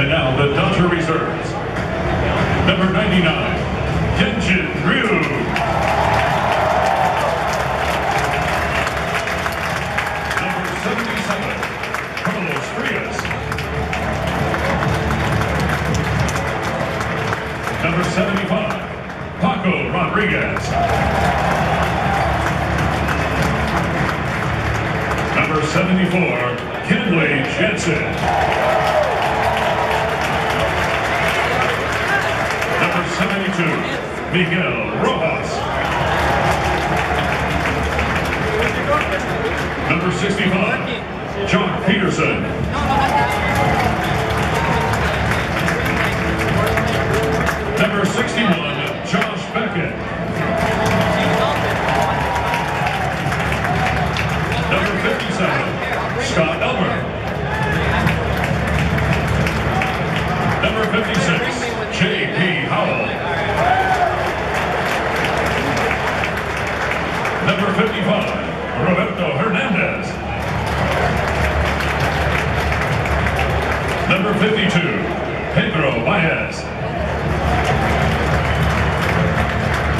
And now the Dodger reserves. Number 99, Hyun-jin Ryu. Number 77, Carlos Frias. Number 75, Paco Rodriguez. Number 74, Kenley Jansen. Miguel Rojas. Number 65, Joc Pederson.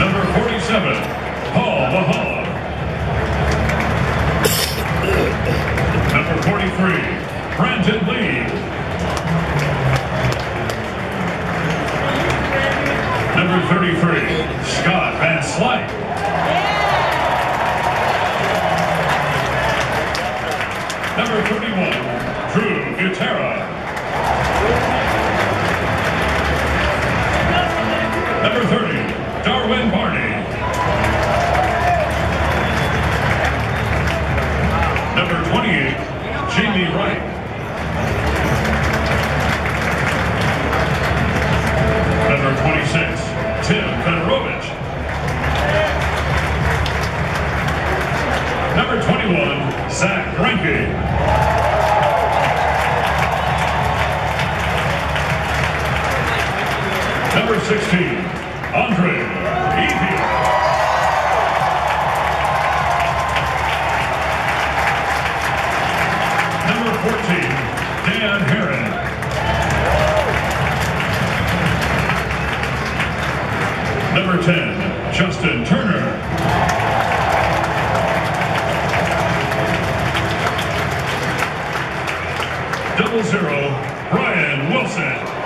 Number 47, Paul Maholm. Number 43, Brandon League. Number 33, Scott Van Slyke. Number 31, Drew Butera. Number 30, 28, Jamey Wright. Number 26, Tim Federowicz. Number 21, Zack Greinke. Number 16, Andre Ethier. Number 10, Justin Turner. Double zero, Brian Wilson.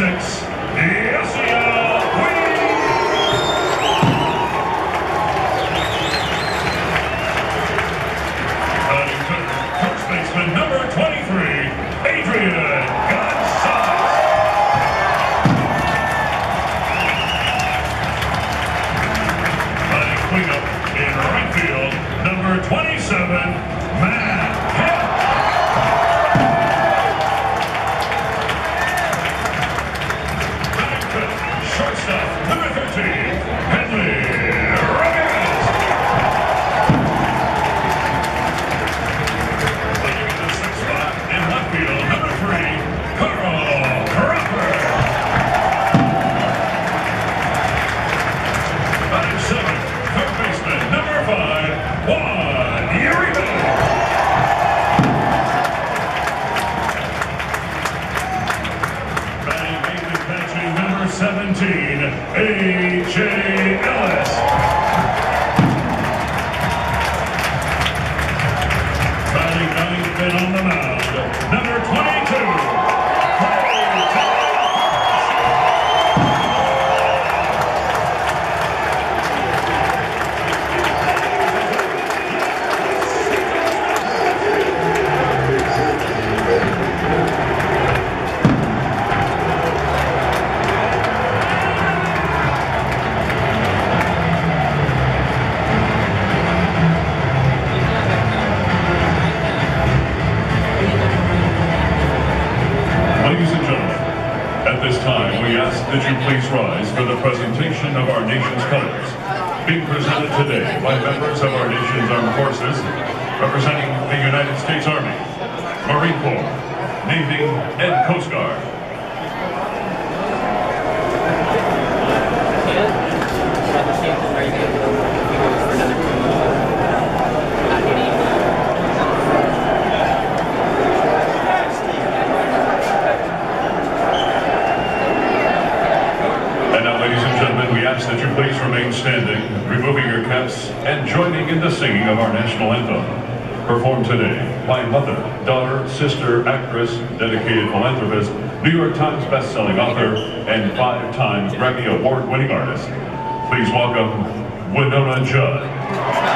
66, that you please rise for the presentation of our nation's colors. Being presented today by members of our nation's armed forces, representing the United States Army, Marine Corps, Navy, and Coast Guard. And now, ladies and gentlemen, we ask that you please remain standing, removing your caps, and joining in the singing of our national anthem. Performed today by mother, daughter, sister, actress, dedicated philanthropist, New York Times bestselling author, and five-time Grammy Award-winning artist. Please welcome Wynonna Judd.